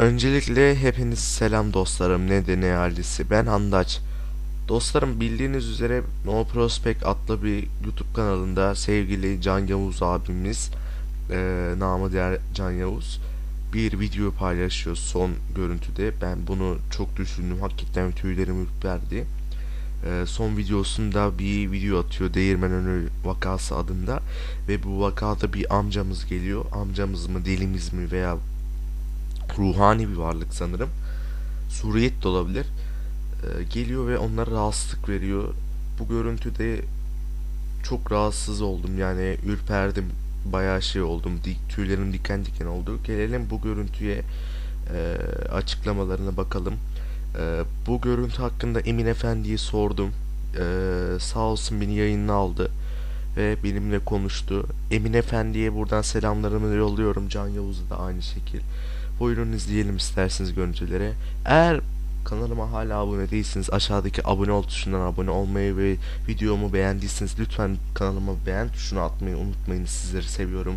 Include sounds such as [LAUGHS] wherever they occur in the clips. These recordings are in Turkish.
Öncelikle hepiniz selam dostlarım. Ne de ne ailesi ben Handaç. Dostlarım bildiğiniz üzere No Prospect adlı bir YouTube kanalında sevgili Can Yavuz abimiz eee namı diğer Can Yavuz bir video paylaşıyor son görüntüde. Ben bunu çok düşündüm. Hakikaten tüylerim ürperdi. Eee, son videosunda bir video atıyor. Değirmen Önü vakası adında. Ve bu vakada bir amcamız geliyor. Amcamız mı delimiz mi veya ruhani bir varlık sanırım. Suriyet de olabilir. Ee, geliyor ve onlara rahatsızlık veriyor. Bu görüntüde çok rahatsız oldum yani ürperdim. Bayağı şey oldum. Dik, tüylerim diken diken oldu. Gelelim bu görüntüye e, açıklamalarına bakalım. E, bu görüntü hakkında Emin Efendi'ye sordum. E, sağ olsun beni yayınına aldı ve benimle konuştu. Emin Efendi'ye buradan selamlarımı yolluyorum. Can Yavuz'a da aynı şekil. Buyurun izleyelim isterseniz görüntüleri. Eğer kanalıma hala abone değilsiniz aşağıdaki abone ol tuşundan abone olmayı ve videomu beğendiyseniz lütfen kanalıma beğen tuşuna atmayı unutmayın. Sizleri seviyorum.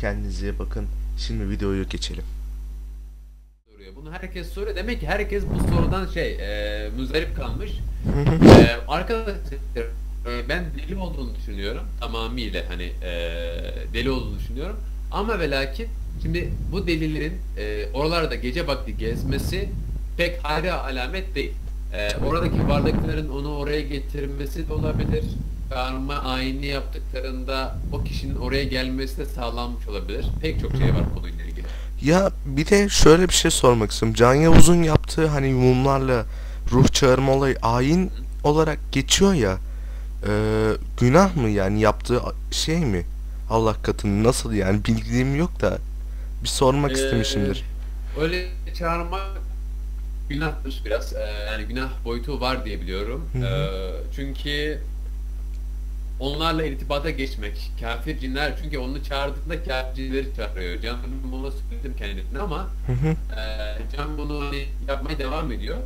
Kendinize bakın. Şimdi videoya geçelim. Bunu herkes soruyor. Demek ki herkes bu sorudan şey e, müzdarip kalmış. [LAUGHS] e, arkadaşlar e, ben deli olduğunu düşünüyorum. Tamamıyla hani e, deli olduğunu düşünüyorum. Ama ve lakin şimdi bu delilerin e, oralarda gece vakti gezmesi pek hayra alamet değil. E, oradaki varlıkların onu oraya getirmesi de olabilir. Karma ayini yaptıklarında o kişinin oraya gelmesi de sağlanmış olabilir. Pek çok şey var konuyla ilgili. Ya bir de şöyle bir şey sormak istiyorum. Can Yavuz'un yaptığı hani mumlarla ruh çağırma olayı ayin olarak geçiyor ya. e, günah mı yani yaptığı şey mi? Allah katını nasıl yani bildiğim yok da bir sormak Ee, istemişimdir. Öyle çağırmak günahtır biraz. Ee, yani günah boyutu var diye biliyorum. Hı hı. Ee, çünkü onlarla irtibata geçmek, kafir cinler çünkü onu çağırdığında kafir cinleri çağırıyor. Can bunu söyledim kendisine ama Hı hı. e, Can bunu hani yapmaya devam ediyor.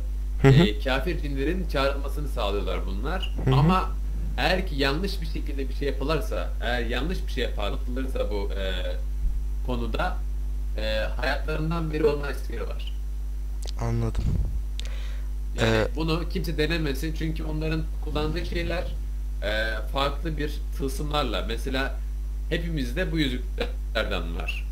Hı hı. E, kafir cinlerin çağrılmasını sağlıyorlar bunlar. Hı hı. Ama eğer ki yanlış bir şekilde bir şey yapılırsa, eğer yanlış bir şey yapılırsa bu e, konuda e, hayatlarından biri olma riskleri var. Anladım. Yani Ee, bunu kimse denemesin çünkü onların kullandığı şeyler e, farklı bir tılsımlarla. Mesela hepimizde bu yüzüklerden var.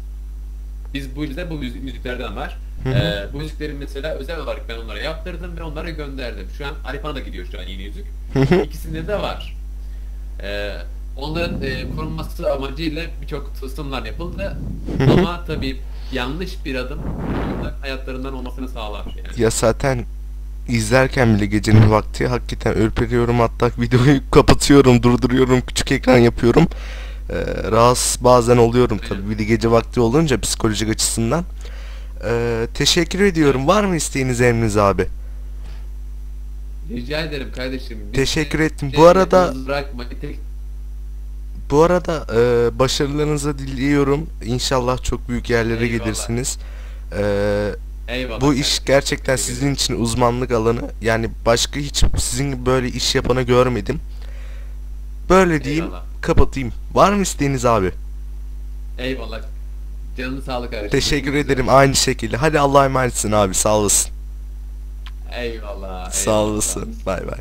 Biz bu yüzde bu yüzüklerden var. Hı hı. E, bu yüzükleri mesela özel olarak ben onlara yaptırdım ve onlara gönderdim. Şu an Arifana da gidiyor şu an yeni yüzük. Hı hı. İkisinde de var. E, onların e, korunması amacıyla birçok tılsımlar yapıldı. Ama tabii yanlış bir adım hayatlarından olmasını sağlar. Yani. Ya zaten izlerken bile gecenin vakti hakikaten ürperiyorum hatta videoyu [LAUGHS] kapatıyorum durduruyorum küçük ekran yapıyorum ee, rahatsız bazen oluyorum tabii bir de gece vakti olunca psikolojik açısından Ee, teşekkür ediyorum var mı isteğiniz emriniz abi Rica ederim kardeşim. Teşekkür ettim. Bu arada- bırakmayın. Tek bu arada e, başarılarınızı diliyorum İnşallah çok büyük yerlere Eyvallah. gelirsiniz Ee, eyvallah. Bu iş gerçekten sizin için uzmanlık alanı. Yani başka hiç sizin böyle iş yapanı görmedim. Böyle diyeyim, Eyvallah. kapatayım. Var mı isteğiniz abi? Eyvallah. Canını sağlık kardeşim. Teşekkür ederim aynı şekilde. Hadi Allah'a emanetsin abi. Sağ olasın. Eyvallah. Sağ olasın. Bay bay.